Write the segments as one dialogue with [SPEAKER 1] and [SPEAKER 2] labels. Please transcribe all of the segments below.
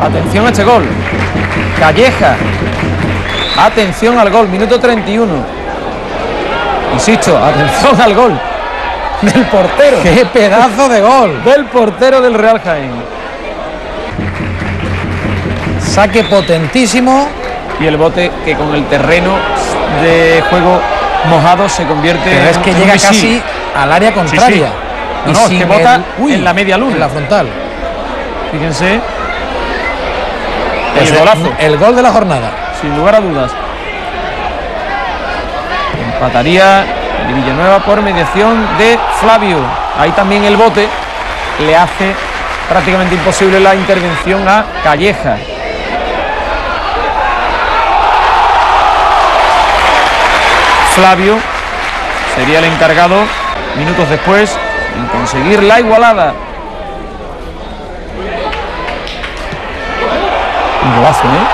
[SPEAKER 1] Atención a este gol. Calleja. Atención al gol, minuto 31. Insisto, atención al gol del portero.
[SPEAKER 2] ¡Qué pedazo de gol!
[SPEAKER 1] Del portero del Real Jaén.
[SPEAKER 2] Saque potentísimo.
[SPEAKER 1] Y el bote que con el terreno de juego mojado se convierte
[SPEAKER 2] Pero es que
[SPEAKER 1] en
[SPEAKER 2] llega casi al área contraria.
[SPEAKER 1] No,
[SPEAKER 2] Y
[SPEAKER 1] no, es
[SPEAKER 2] sin
[SPEAKER 1] que bota
[SPEAKER 2] el- uy,
[SPEAKER 1] en la media luna.
[SPEAKER 2] En la frontal.
[SPEAKER 1] Fíjense. El golazo.
[SPEAKER 2] El gol de la jornada.
[SPEAKER 1] sin lugar a dudas. Empataría el Villanueva por mediación de Flavio. Ahí también el bote le hace prácticamente imposible la intervención a Calleja. Flavio sería el encargado minutos después en conseguir la igualada. Un golazo, ¿eh?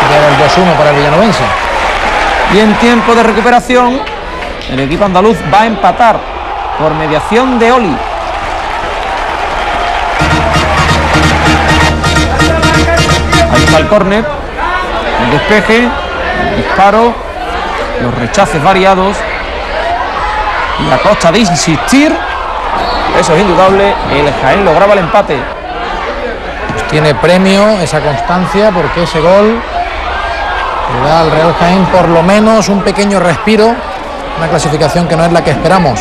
[SPEAKER 2] Sería el 2-1 para el Villanovense.
[SPEAKER 1] Y en tiempo de recuperación, el equipo andaluz va a empatar por mediación de Oli. Ahí está el córner, el despeje, el disparo, los rechaces variados y a costa de insistir, eso es indudable, el Jaén lograba el empate.
[SPEAKER 2] Tiene premio esa constancia porque ese gol le da al Real Jaén por lo menos un pequeño respiro, una clasificación que no es la que esperamos.